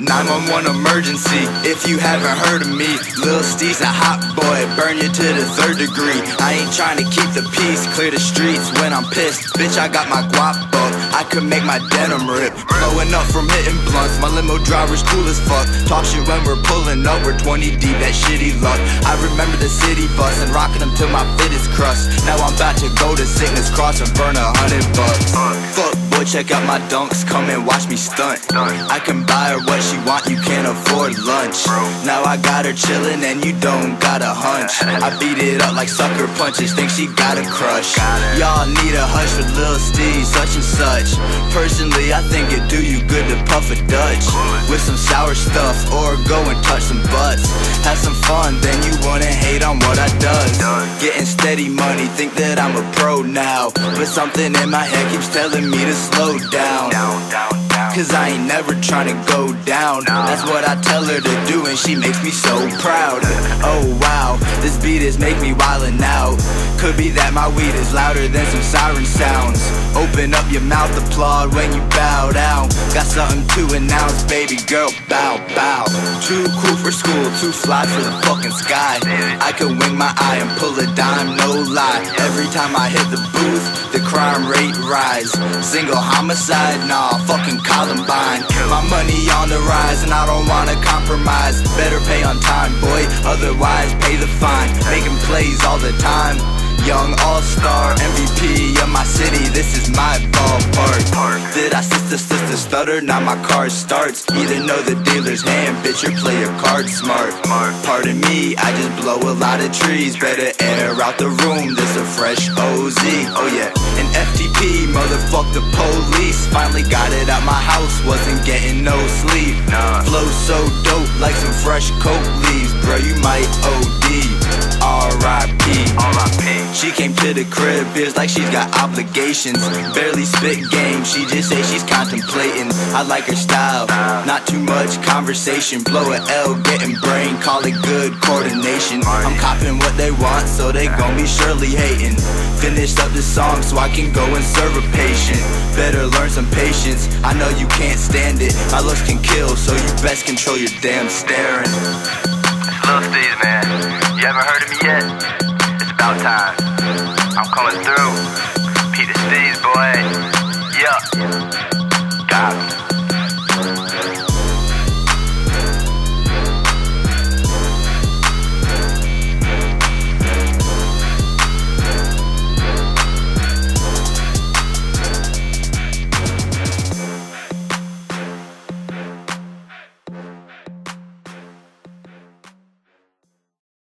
911 emergency, if you haven't heard of me Lil Steez a hot boy, burn you to the third degree. I ain't trying to keep the peace, clear the streets when I'm pissed. Bitch, I got my guap up, I could make my denim rip. Blowing up from hitting blunts, my limo driver's cool as fuck. Talk shit when we're pulling up, we're 20 deep, that shitty luck. I remember the city bus and rocking them till my fit is crust. Now I'm about to go to Sickness Cross and burn a hundred bucks. Fuck boy, check out my dunks, come and watch me stunt. I can buy her what she want, you can't afford lunch. Now I got her chillin' and you don't got a hunch. I beat it up like sucker punches, think she got a crush. Y'all need a hush with Lil Steez, such and such. Personally, I think it do you good to puff a Dutch with some sour stuff or go and touch some butts. Have some fun, then you wanna hate on what I does. Getting steady money, think that I'm a pro now. But something in my head keeps telling me to slow down. Cause I ain't never trying to go down. That's what I tell her to do, and she makes me so proud. Oh wow, this beat is make me wildin' out. Could be that my weed is louder than some siren sounds. Open up your mouth, applaud when you bow down. Got something to announce, baby girl, bow, bow. Too cool for school, too fly for the fucking sky. I can wing my eye and pull a dime, no lie. Every time I hit the booth, the crime rate rise. Single homicide, nah, fucking Columbine. My money on the rise and I don't wanna compromise. Better pay on time, boy, otherwise pay the fine. Making plays all the time. Young all-star MVP of my city, this is my ballpark Did I sister sister stutter? Now my car starts Either know the dealer's hand, bitch, or play your card smart Pardon me, I just blow a lot of trees Better air out the room, this a fresh OZ Oh yeah, motherfuck the police Finally got it out my house, wasn't getting no sleep Flow so dope, like some fresh coke leaves Bro, you might OD R.I.P. She came to the crib, feels like she's got obligations. Barely spit game, she just say she's contemplating. I like her style, not too much conversation. Blow a L, getting brain, call it good coordination. I'm copping what they want, so they gon' be surely hating. Finished up the song so I can go and serve a patient. Better learn some patience, I know you can't stand it. My looks can kill, so you best control your damn staring. It's Lil Steez, man. You haven't heard of me yet? It's about time. I'm coming through. Peep the Steez, boy.